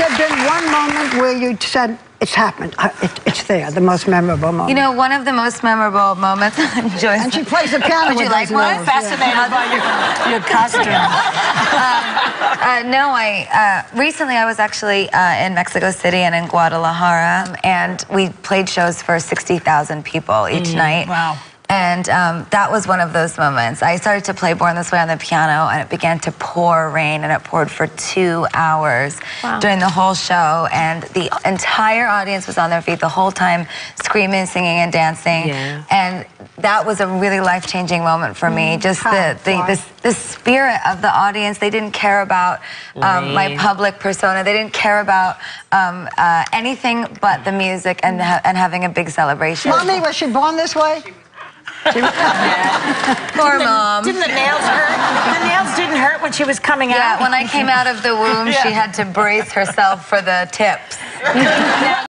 there been one moment where you said, it's happened, I- it, it's there, the most memorable moment? You know, one of the most memorable moments. Joyce. and she plays the piano Would you like those one? notes, Fascinated by your, your costume. Uh, no, I uh, recently I was actually uh, in Mexico City and in Guadalajara, and we played shows for 60,000 people each night. Wow. And um, that was one of those moments. I started to play Born This Way on the piano, and it began to pour rain, and it poured for two hours during the whole show. And the entire audience was on their feet the whole time, screaming, singing, and dancing. Yeah. And that was a really life-changing moment for me. Just the the, the the spirit of the audience. They didn't care about um, my public persona. They didn't care about um, uh, anything but the music and ha- and having a big celebration. Mommy, was she born this way? Poor mom. Didn't the nails hurt? The nails didn't hurt when she was coming Yeah, out? Yeah, when I came out of the womb, she had to brace herself for the tips.